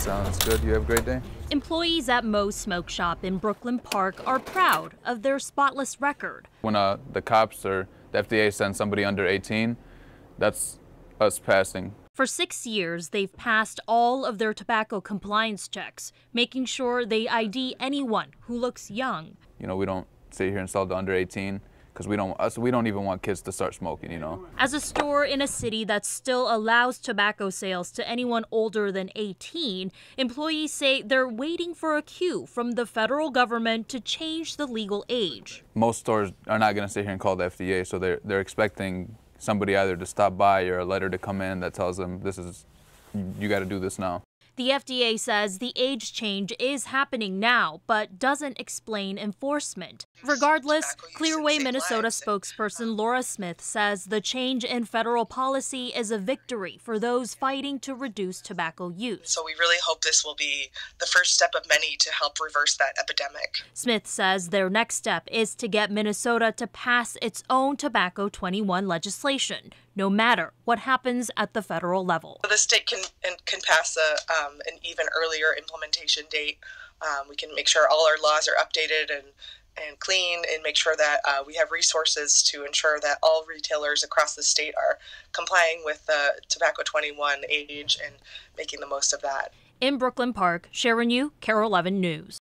Sounds good. You have a great day. Employees at Moe's Smoke Shop in Brooklyn Park are proud of their spotless record. When uh, the cops or the FDA sends somebody under 18, that's us passing. For six years, they've passed all of their tobacco compliance checks, making sure they ID anyone who looks young. You know, we don't sit here and sell to under 18 because we don't us we don't even want kids to start smoking, you know. As a store in a city that still allows tobacco sales to anyone older than 18, employees say they're waiting for a cue from the federal government to change the legal age. Most stores are not going to sit here and call the FDA, so they're they're expecting somebody either to stop by or a letter to come in that tells them this is you got to do this now. The FDA says the age change is happening now, but doesn't explain enforcement. Regardless, Clearway Minnesota spokesperson Laura Smith says the change in federal policy is a victory for those fighting to reduce tobacco use. So we really hope this will be the first step of many to help reverse that epidemic. Smith says their next step is to get Minnesota to pass its own Tobacco 21 legislation, no matter what happens at the federal level. The state can can pass a, um, an even earlier implementation date. Um, we can make sure all our laws are updated and and clean and make sure that uh, we have resources to ensure that all retailers across the state are complying with the tobacco 21 age and making the most of that. In Brooklyn Park, Sharon Yoo, KARE 11 News.